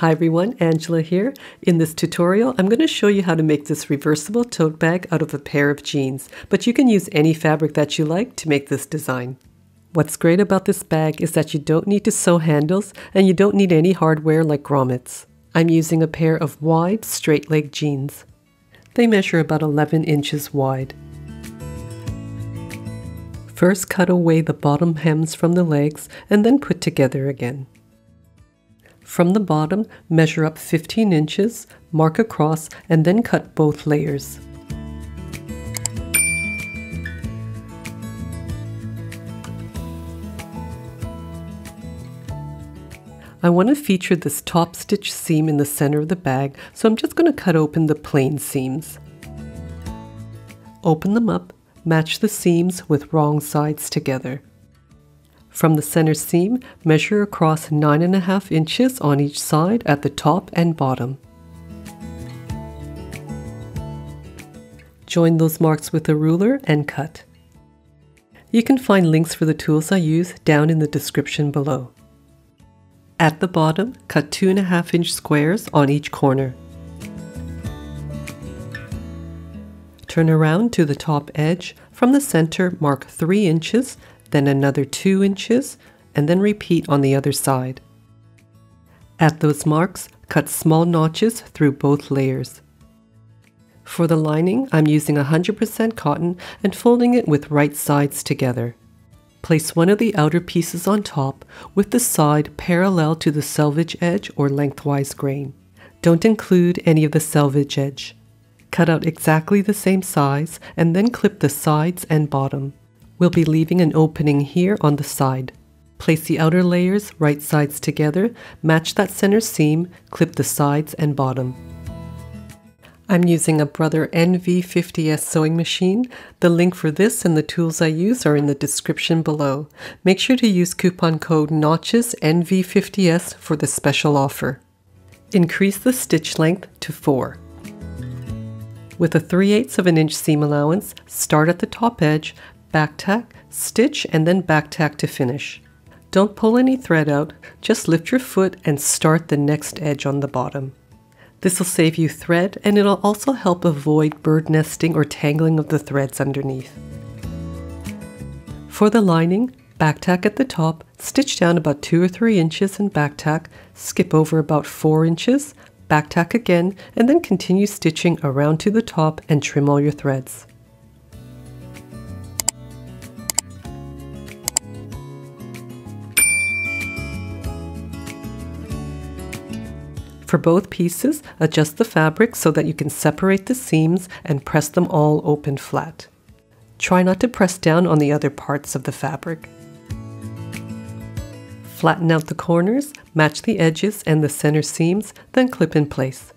Hi everyone, Angela here. In this tutorial, I'm going to show you how to make this reversible tote bag out of a pair of jeans, but you can use any fabric that you like to make this design. What's great about this bag is that you don't need to sew handles and you don't need any hardware like grommets. I'm using a pair of wide, straight leg jeans. They measure about 11 inches wide. First cut away the bottom hems from the legs and then put together again. From the bottom, measure up 15 inches, mark across, and then cut both layers. I want to feature this top stitch seam in the center of the bag, so I'm just going to cut open the plain seams. Open them up, match the seams with wrong sides together. From the center seam, measure across 9.5 inches on each side at the top and bottom. Join those marks with a ruler and cut. You can find links for the tools I use down in the description below. At the bottom, cut 2.5 inch squares on each corner. Turn around to the top edge. From the center, mark 3 inches then another 2 inches, and then repeat on the other side. At those marks, cut small notches through both layers. For the lining, I'm using 100% cotton and folding it with right sides together. Place one of the outer pieces on top with the side parallel to the selvage edge or lengthwise grain. Don't include any of the selvage edge. Cut out exactly the same size and then clip the sides and bottom. We'll be leaving an opening here on the side. Place the outer layers right sides together, match that center seam, clip the sides and bottom. I'm using a Brother NV50S sewing machine. The link for this and the tools I use are in the description below. Make sure to use coupon code NOTCHES NV50S for the special offer. Increase the stitch length to 4. With a 3 8 of an inch seam allowance, start at the top edge, back tack, stitch, and then back tack to finish. Don't pull any thread out, just lift your foot and start the next edge on the bottom. This will save you thread and it'll also help avoid bird nesting or tangling of the threads underneath. For the lining, back tack at the top, stitch down about 2 or 3 inches and back tack, skip over about 4 inches, back tack again, and then continue stitching around to the top and trim all your threads. For both pieces, adjust the fabric so that you can separate the seams and press them all open flat. Try not to press down on the other parts of the fabric. Flatten out the corners, match the edges and the center seams, then clip in place.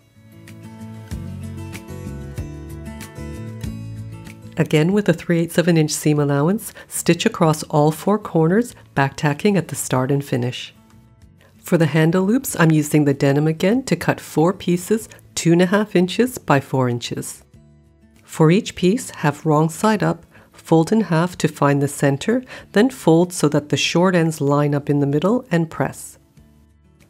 Again with a 3 8 of an inch seam allowance, stitch across all four corners, back tacking at the start and finish. For the handle loops, I'm using the denim again to cut four pieces, two and a half inches by four inches. For each piece, have wrong side up, fold in half to find the center, then fold so that the short ends line up in the middle and press.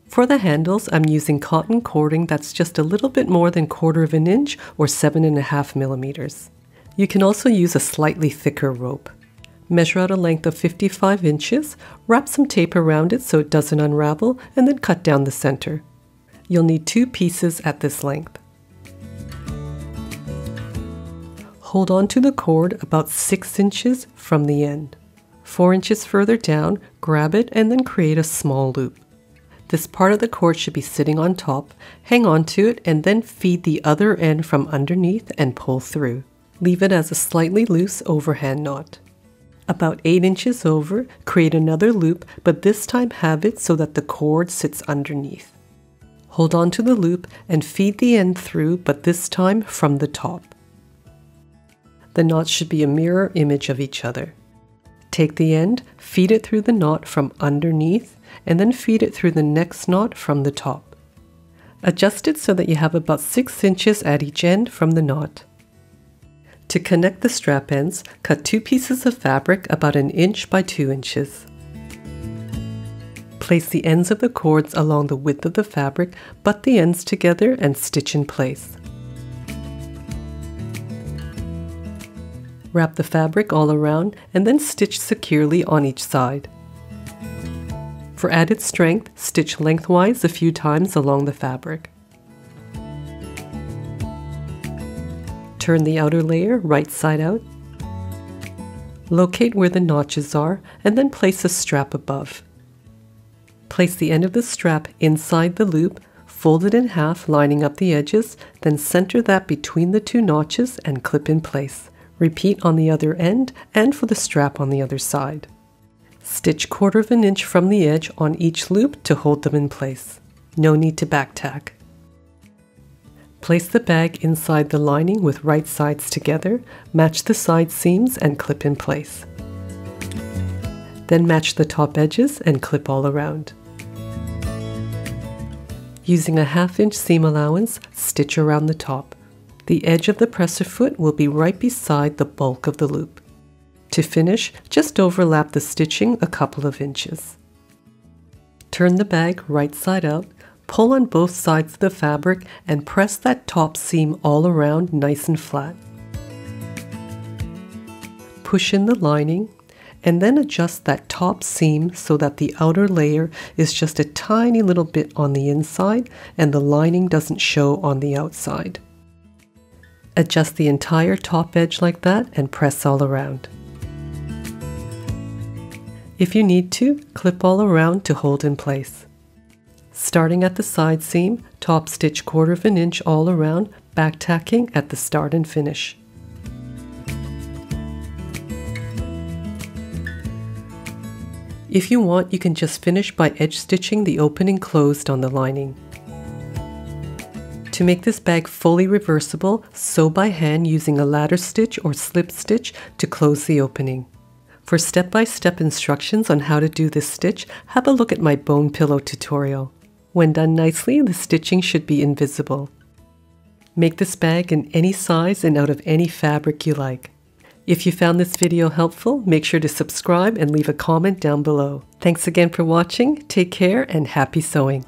For the handles, I'm using cotton cording that's just a little bit more than quarter of an inch or seven and a half millimeters. You can also use a slightly thicker rope. Measure out a length of 55 inches, wrap some tape around it so it doesn't unravel, and then cut down the center. You'll need two pieces at this length. Hold on to the cord about 6 inches from the end. 4 inches further down, grab it and then create a small loop. This part of the cord should be sitting on top, hang on to it and then feed the other end from underneath and pull through. Leave it as a slightly loose overhand knot. About 8 inches over, create another loop, but this time have it so that the cord sits underneath. Hold on to the loop and feed the end through, but this time from the top. The knots should be a mirror image of each other. Take the end, feed it through the knot from underneath, and then feed it through the next knot from the top. Adjust it so that you have about 6 inches at each end from the knot. To connect the strap ends, cut two pieces of fabric about an inch by two inches. Place the ends of the cords along the width of the fabric, butt the ends together and stitch in place. Wrap the fabric all around and then stitch securely on each side. For added strength, stitch lengthwise a few times along the fabric. Turn the outer layer right side out. Locate where the notches are and then place a strap above. Place the end of the strap inside the loop, fold it in half lining up the edges, then center that between the two notches and clip in place. Repeat on the other end and for the strap on the other side. Stitch quarter of an inch from the edge on each loop to hold them in place. No need to back tack. Place the bag inside the lining with right sides together, match the side seams and clip in place. Then match the top edges and clip all around. Using a half inch seam allowance, stitch around the top. The edge of the presser foot will be right beside the bulk of the loop. To finish, just overlap the stitching a couple of inches. Turn the bag right side out Pull on both sides of the fabric and press that top seam all around nice and flat. Push in the lining and then adjust that top seam so that the outer layer is just a tiny little bit on the inside and the lining doesn't show on the outside. Adjust the entire top edge like that and press all around. If you need to, clip all around to hold in place. Starting at the side seam, top stitch quarter of an inch all around, back tacking at the start and finish. If you want, you can just finish by edge stitching the opening closed on the lining. To make this bag fully reversible, sew by hand using a ladder stitch or slip stitch to close the opening. For step-by-step -step instructions on how to do this stitch, have a look at my bone pillow tutorial. When done nicely, the stitching should be invisible. Make this bag in any size and out of any fabric you like. If you found this video helpful, make sure to subscribe and leave a comment down below. Thanks again for watching, take care, and happy sewing!